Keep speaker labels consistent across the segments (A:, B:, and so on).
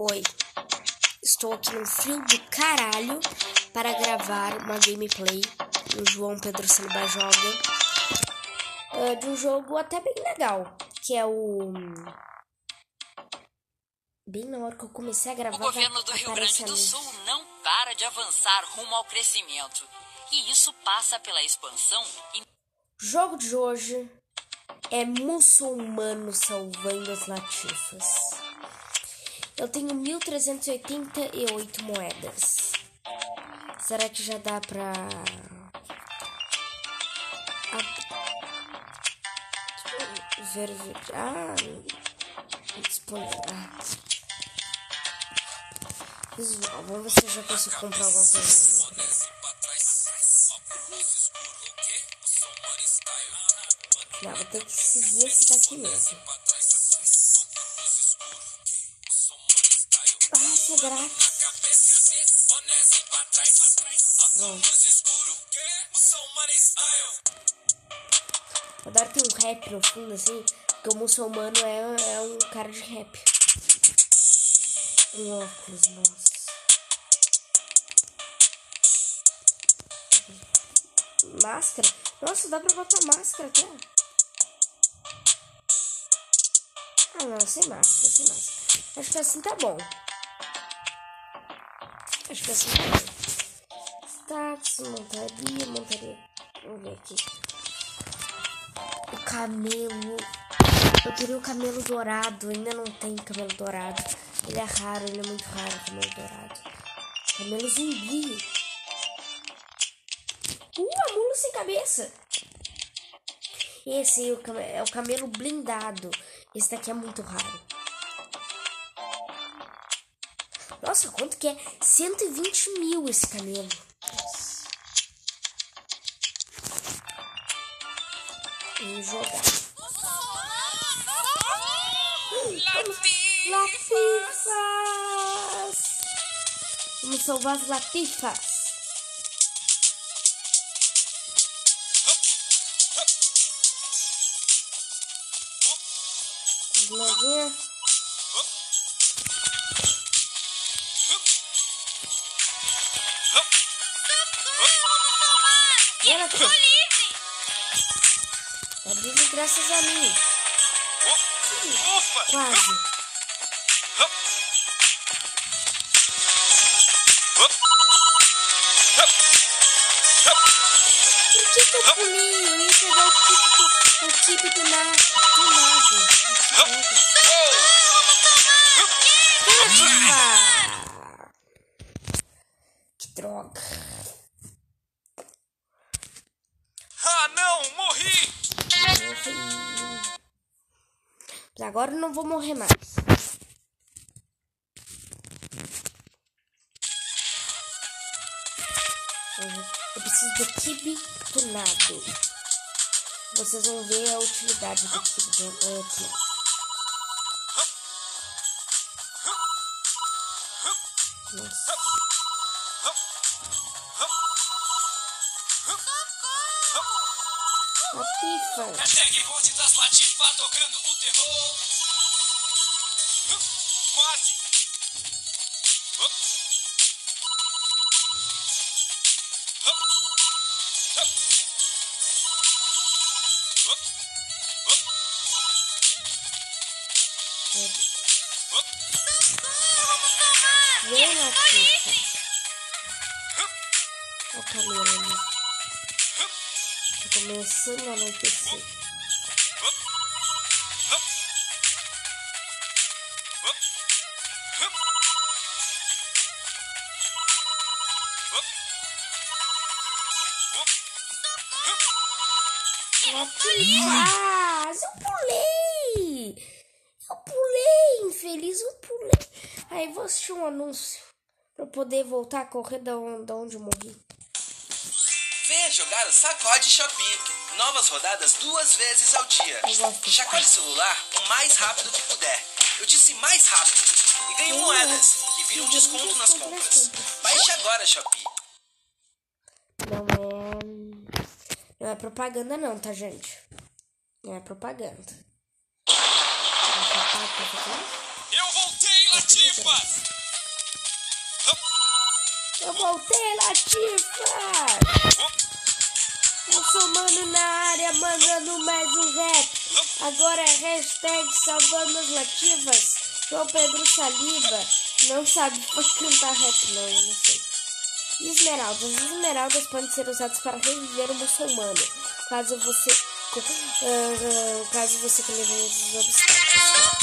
A: Oi, estou aqui no frio do caralho para gravar uma gameplay do João Pedro Silva Joga uh, de um jogo até bem legal, que é o. Bem na hora que eu comecei a gravar. O
B: governo do Rio Grande do Sul não para de avançar rumo ao crescimento. E isso passa pela expansão.
A: E... Jogo de hoje é muçulmano salvando as latifas. Eu tenho 1388 moedas. Será que já dá pra. Ver. ah. Ah. Visual. Vamos ver se eu já consigo comprar alguma coisa. Não, vou ter que seguir esse daqui mesmo. É grátis. Pronto. Adoro ter um rap no fundo, assim, porque o muçulmano é, é um cara de rap. Um óculos, nossa. Máscara? Nossa, dá pra botar máscara até. Ah, não, sem máscara, sem máscara. Acho que assim tá bom. Acho que assim Status, montaria, montaria. Ver aqui. O camelo. Eu queria o camelo dourado. Ainda não tem camelo dourado. Ele é raro, ele é muito raro o camelo dourado. Camelo zumbi. Uh, a mula sem cabeça. Esse é o camelo blindado. Esse daqui é muito raro. Nossa, quanto que é? 120 mil esse camelo. Vamos jogar. Latifas! Vamos salvar as latifas. Vamos ver. Graças a mim.
C: Ufa!
A: Quase. Por que, que eu pulei? Eu ia pegar o tipo, o tipo do, na, do nada. Que droga. Agora eu não vou morrer mais. Eu preciso do kibe tunado. Vocês vão ver a utilidade do kibe tunado. Nossa. Latifa.
C: Hashtag bonde das Latifa tocando o terror. Quase.
A: Vem, Latifa. Olha o caminho ali começando a anoitecer. Quase eu pulei! Eu pulei, infeliz, eu pulei. Aí vou assistir um anúncio pra eu poder voltar a correr da onde eu morri.
C: Venha jogar o Sacode Shopee. Novas rodadas duas vezes ao dia. Chacode celular o mais rápido que puder. Eu disse mais rápido. E ganhe moedas, que viram um desconto nas compras. Baixe agora, Shopee.
A: Não é. Não é propaganda, não, tá, gente? Não é propaganda.
C: Eu voltei, Latifa! latifas!
A: Eu voltei, Latifa! Muçulmano na área, mandando mais um rap. Agora é hashtag salvando as lativas. João Pedro Saliba. Não sabe cantar rap, não, eu não sei. Esmeraldas. Esmeraldas podem ser usadas para reviver o muçulmano. Caso você. Uh, caso você leve os obstáculos.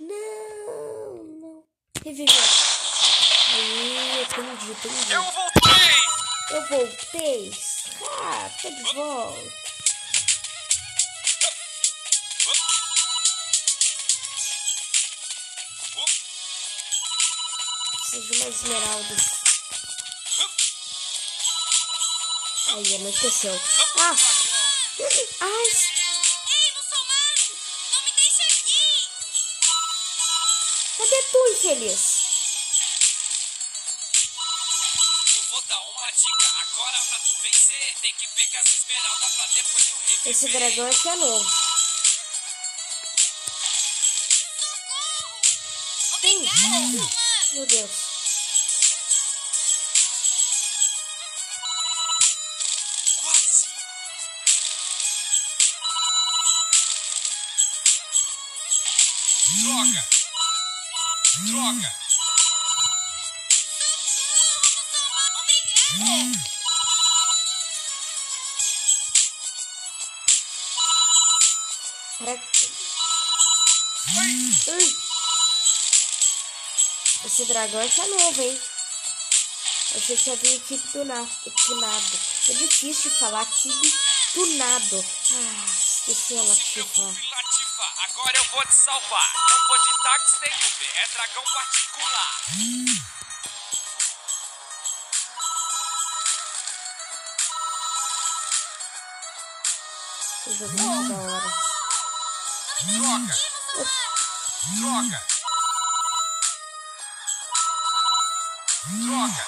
A: Não, não. Reviveu. Aí, entendi, entendi.
C: Eu voltei!
A: Eu voltei. Ah, tô de volta. Preciso de mais esmeraldas. Aí, anoiteceu. Ah! Ai!
B: Ei, muçulmano! Não me deixe aqui!
A: Cadê tu, infeliz? Esse dragão aqui é novo.
B: Obrigada!
A: Meu Deus.
C: Quase! Droga! Droga!
B: Obrigada!
A: Ui. Esse dragão aqui é novo, hein? Achei que havia equipe do nada. tunado. É difícil falar kibe tunado. Ah, esqueci a latifa.
C: Eu fui Latifa, agora eu vou te salvar. Não vou de táxi nem Uber, é dragão particular.
A: Esse jogo é muito da hora.
C: Droga! Droga! Droga!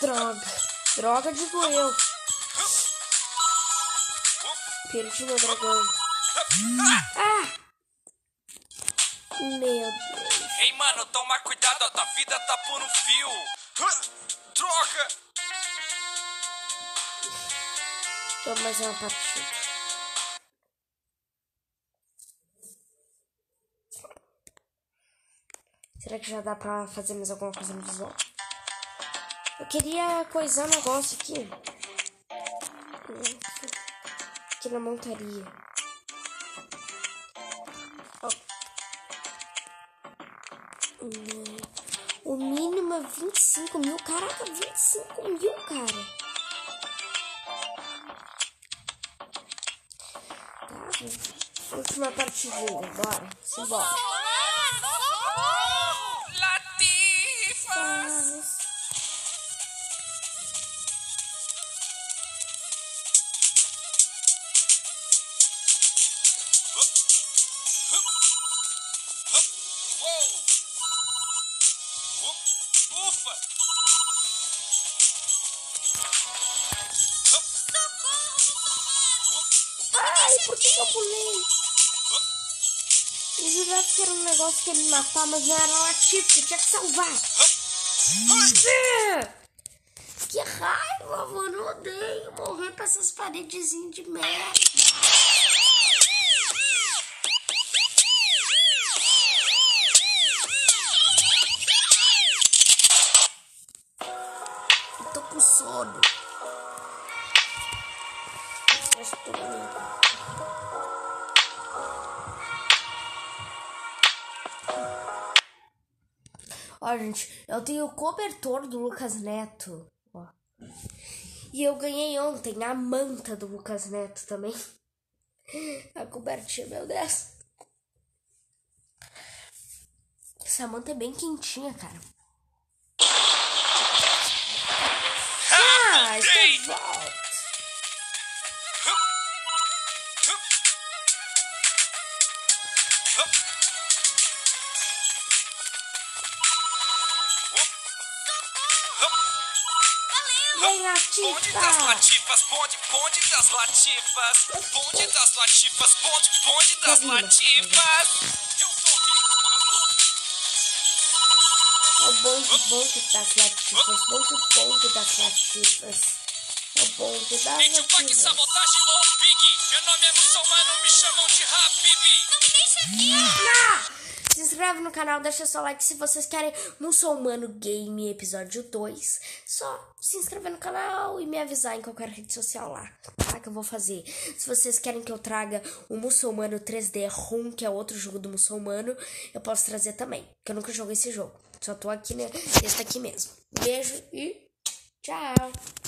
A: Droga. Droga, digo eu. Perdi meu dragão. Ah! Meu Deus.
C: Ei, mano, toma cuidado, a tua vida tá por um fio. Droga!
A: Toma mais uma partida. Será que já dá pra fazer mais alguma coisa no visual? Eu queria coisar um negócio aqui. Aqui na montaria. O mínimo é 25 mil. Caraca, 25 mil, cara. Tá, última partidinha, bora. Simbora. Ai, por que, que eu pulei? Eu jurava que era um negócio que ia me matar, mas não era lativo, que eu tinha que salvar. Que raiva, mano. Eu odeio morrer pra essas paredezinhas de merda. Tô com sono. Que tô. Ó, gente, eu tenho o cobertor do Lucas Neto. Ó. E eu ganhei ontem a manta do Lucas Neto também. A cobertinha, meu Deus. Essa manta é bem quentinha, cara. Ah, de volta. Vem, Latifas!
C: Bonde das
A: tá
C: Latifas, bonde, bonde das Latifas. Bonde das Latifas, bonde, bonde das Latifas. Eu tô rico, maluco.
A: O bonde, bonde das Latifas, bonde, bonde das Latifas. O bonde das Latifas.
D: Beatpack, sabotagem ou Big? Meu nome é muçulmano, me chamam de Habibi.
A: Não me deixa aqui! Não! Se inscreve no canal, deixa seu like se vocês querem Muçulmano Game episódio 2. Só se inscrever no canal e me avisar em qualquer rede social lá, tá? Que eu vou fazer. Se vocês querem que eu traga o Muçulmano 3D Rum, que é outro jogo do muçulmano, eu posso trazer também. Porque eu nunca joguei esse jogo. Só tô aqui, né? Esse aqui mesmo. Beijo e tchau!